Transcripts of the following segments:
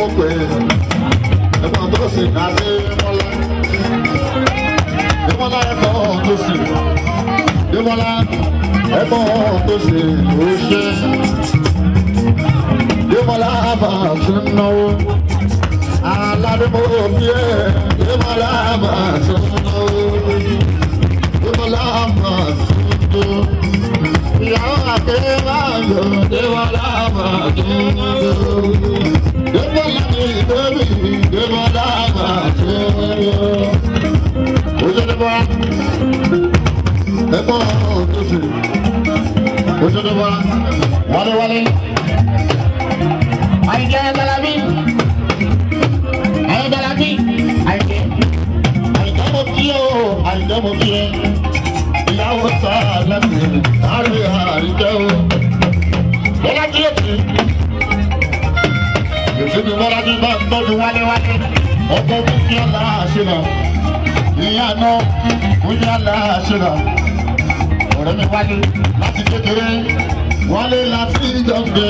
mo pè é ẹ̀gbọ́n tó sì ká sí mọ́lá ìmọ̀lá ẹ̀gbọ́n tó sì ìmọ̀lá ẹ̀gbọ́n tó sì ó ṣe ìmọ̀lá àbá ti ń náwó aládùúgbò bí Débọ̀lá ni ìdóbi, Débọ̀lá àgbà ṣe yọ. Ojúdébọ̀, ẹ̀kọ́ òtútù. Ojúdébọ̀, wálewálé. Àyíkẹ́ Ẹ̀dálàbí. Ẹ̀dálàbí. Àyíkẹ́. Àyíkẹ́ mo kí o, àyíkẹ́ mo kí ẹ. Ìyàwó sáà lẹ́nu, àárẹ̀ àríkẹ́ o. Bọ́lá kí o tì í èsìkì bọ́lájú bá ń tọ́jú wáléwálé ọkọ̀ kúkí ọ̀la àṣìlọ ìyànà kúkí ọ̀la àṣìlọ ọ̀rẹ́ mi wálé láti kékeré wálé láti ìjọba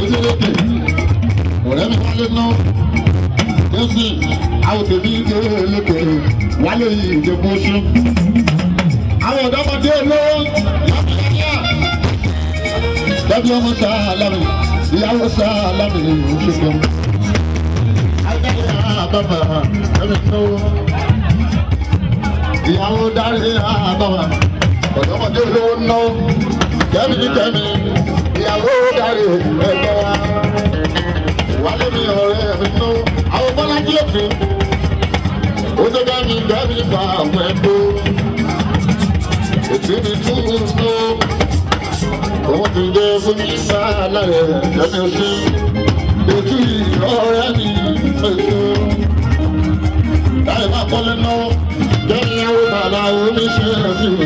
ìṣèlédè ọ̀rẹ́ mi wálé ná yéésì àwọn tèmi kéré lékè wálé yìí ìjẹ́bú oṣù àwọn ọ̀dọ́mọdé ló bàbí Musa. sá lámì ìyàwó sá lámì oṣù kan. adájọ́ àbábà ẹ̀mí tó ìyàwó dárí àbábà ọ̀dọ́mọdé ló ń ná kẹ́mi kẹ́mi ìyàwó dárí ẹ̀gbẹ́ wa wálé mi ọ̀rẹ́ ẹ̀mí tó àwọn bọ́lá kí ló fi ojú kẹ́mi kẹ́mi fa àwọn ẹ̀gbẹ́ òtí mi tún ń tó òun ti dé fún mi sáà lára ẹ̀mí oṣù ojú ọ̀rẹ́ mi ètò láì má kọ́lé náà jẹ́ ìyàwó bàbá oníṣẹ́ ẹ̀sìn.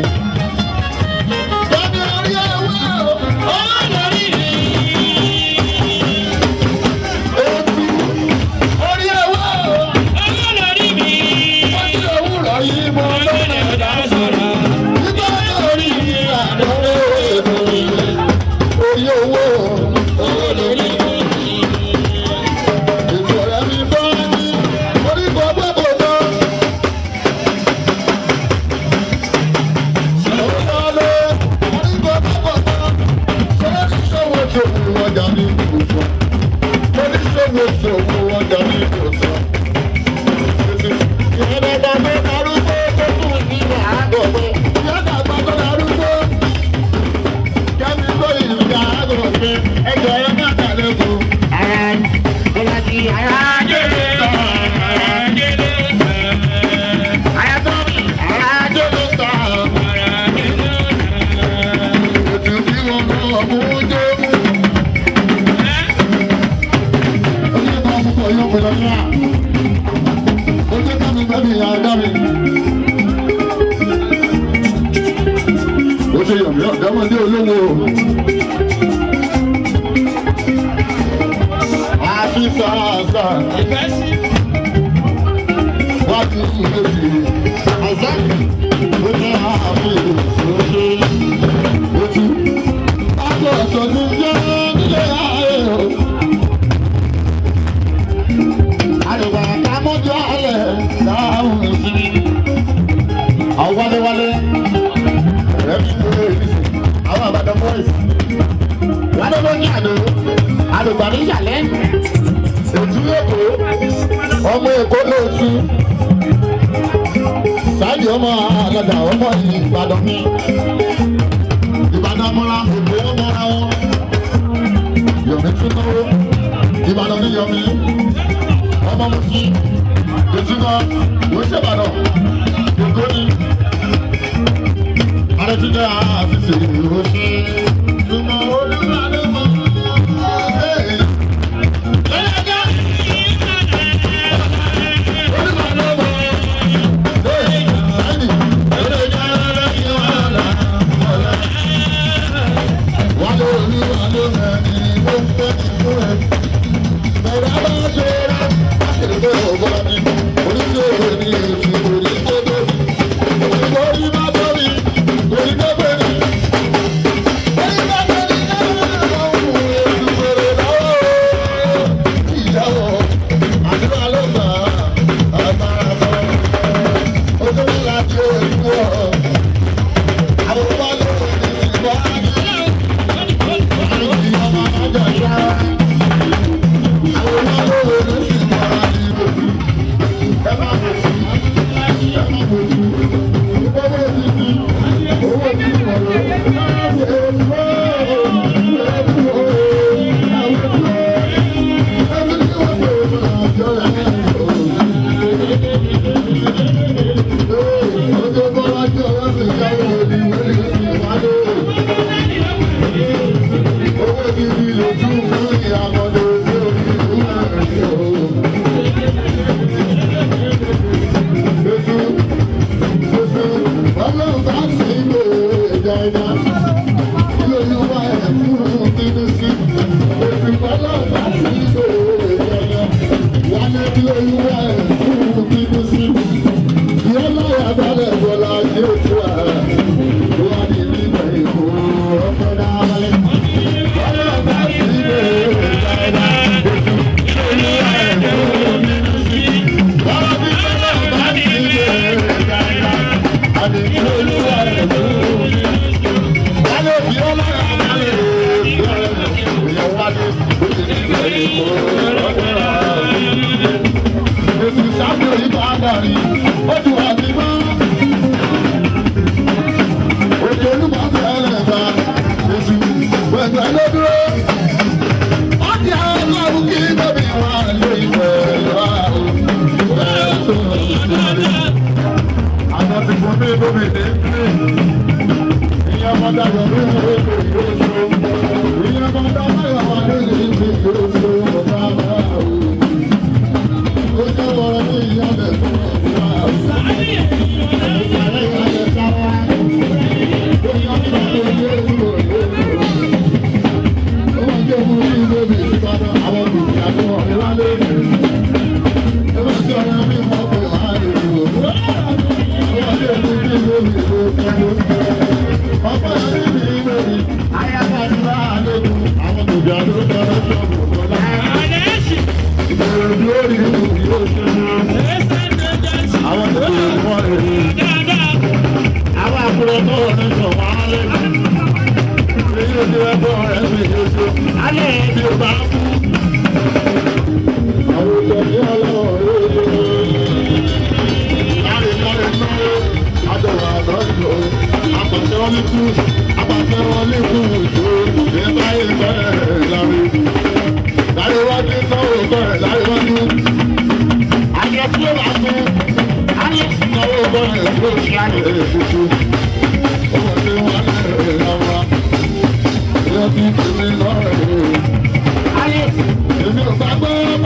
ìgbà ní ìyàlẹ́ ètí èkó ọmọ èkó ló ti sáàdì ọmọ àgàgà ọmọ ìbàdàn ìbàdàn mọ́ra òkú mọ́ra wọn yọ̀mí tún náwó ìbàdàn ní yọ̀mí ọmọ mo ti ètí náà wọ́n ṣèbàdàn èkó ni àrètí àti sèlè ìròyìn túmọ̀ ó lé. you kí n kiri lọ́rùn. Ayé èmi ò gbàgbọ́.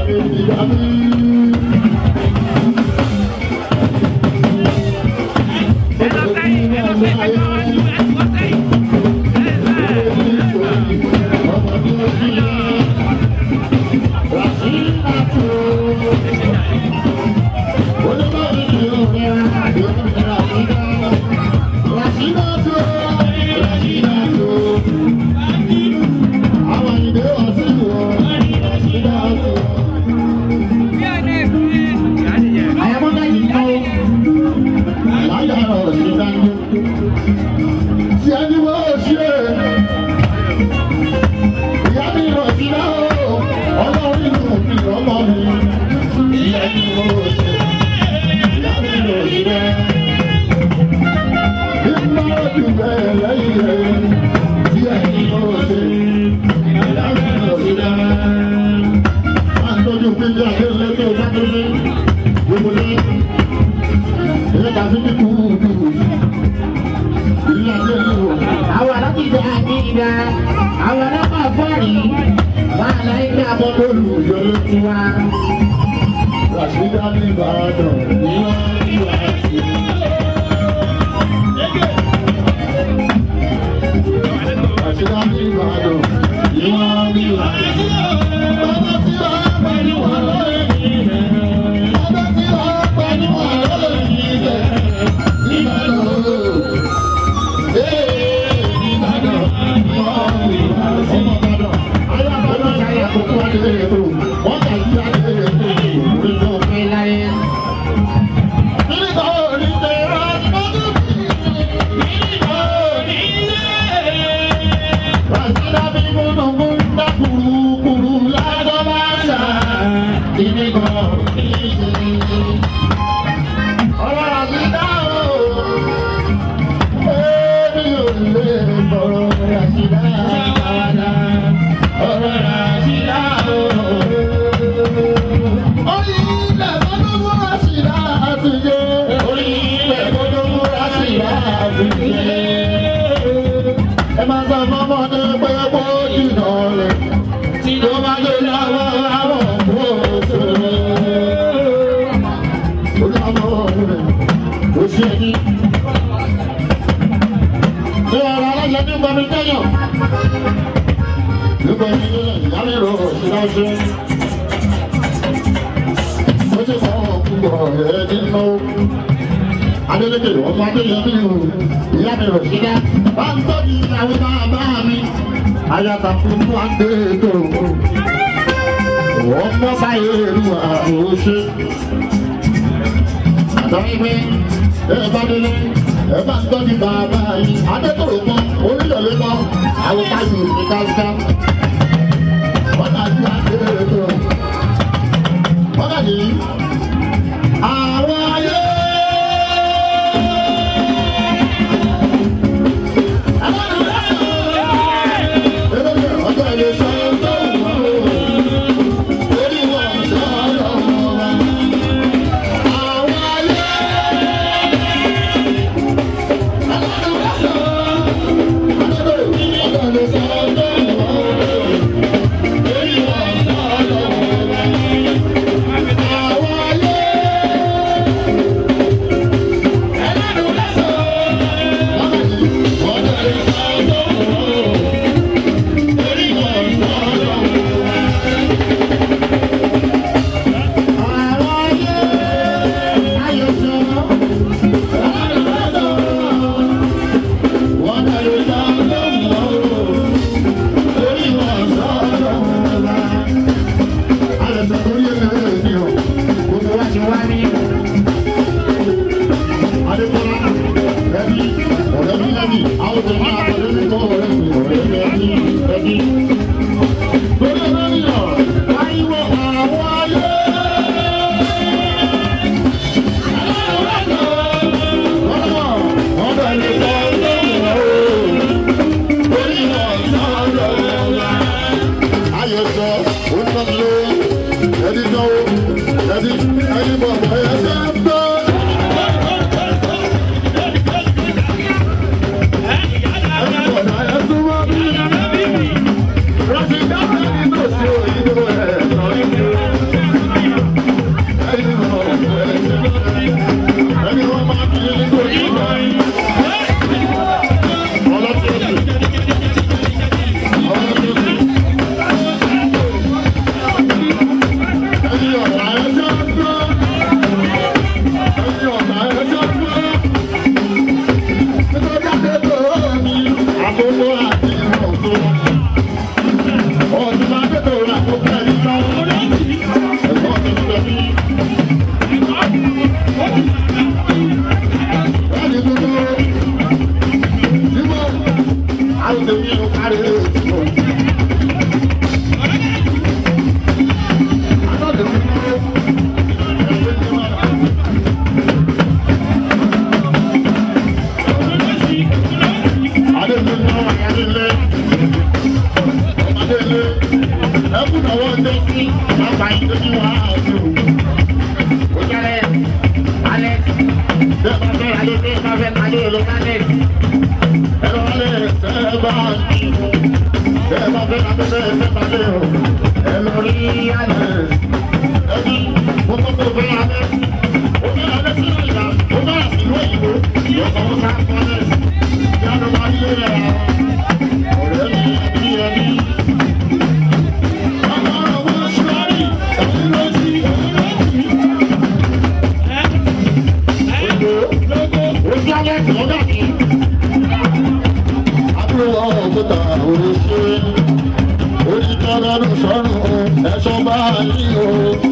Thank you. àwọn ọlọ́pàá bọ́ọ̀lì wà láyé ní abọ́ lórí òjò ló ti wá. wàṣídà nìbàdàn níwájú àṣìlẹ̀. wàṣídà nìbàdàn níwájú àṣìlẹ̀. adéyẹmí o ìyá mi rò sídá bá ń tóbi ìyàwó bàbá mi ayàtà fún wa ń tètò ọmọ sáyé èrú àròṣe àtàwọn ìwé ẹ bá délé ẹ bá ń tọ́jú baby. baby. baby. Ẹ lọ rí baby. Thank you.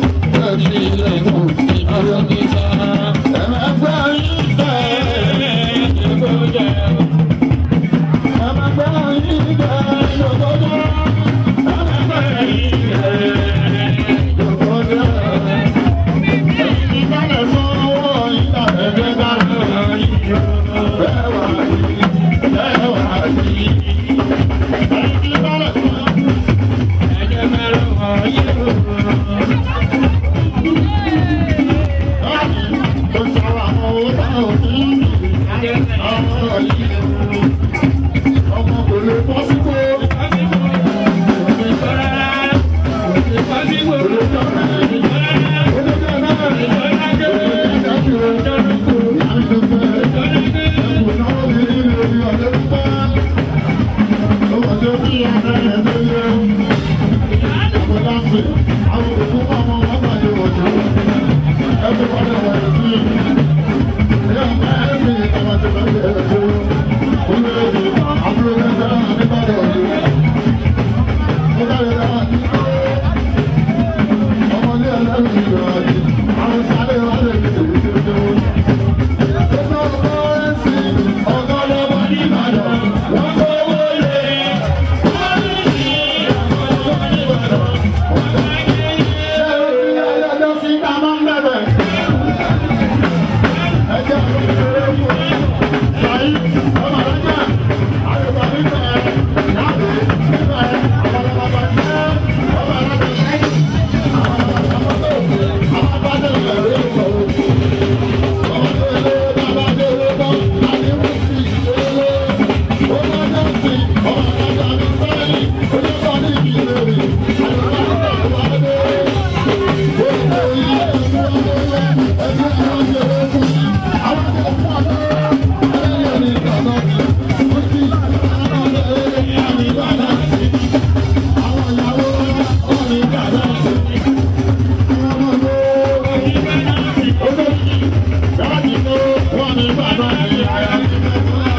I'm gonna go